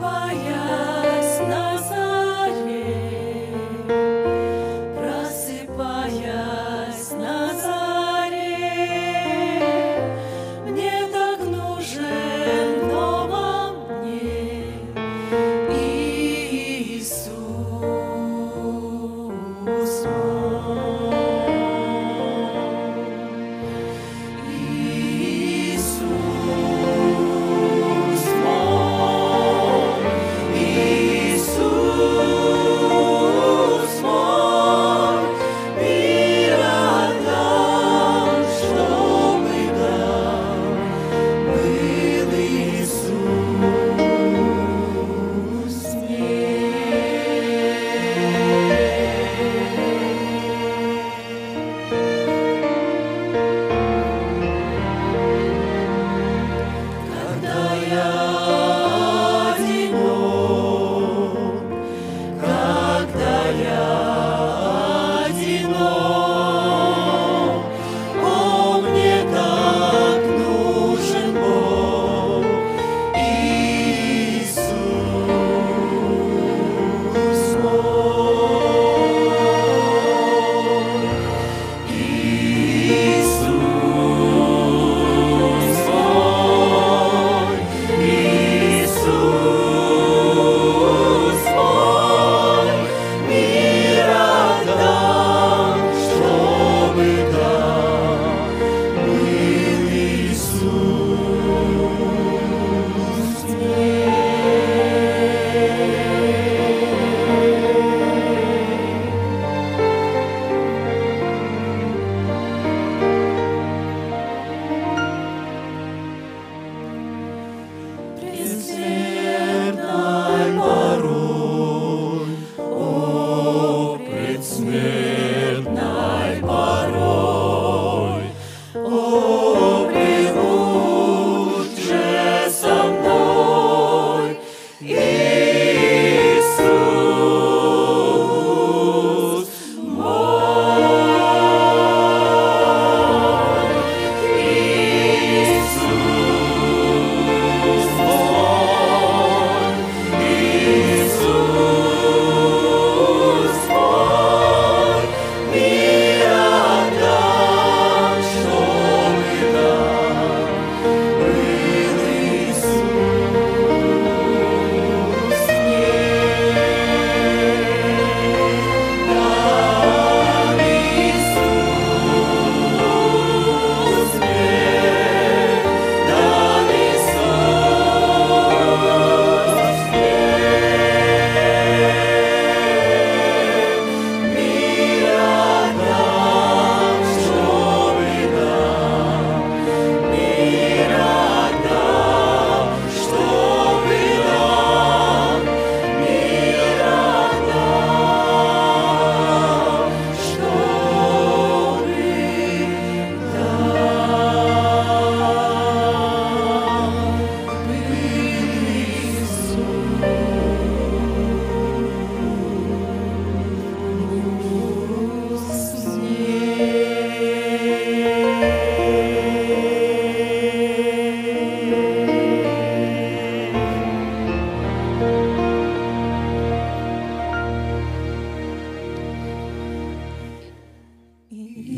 by you.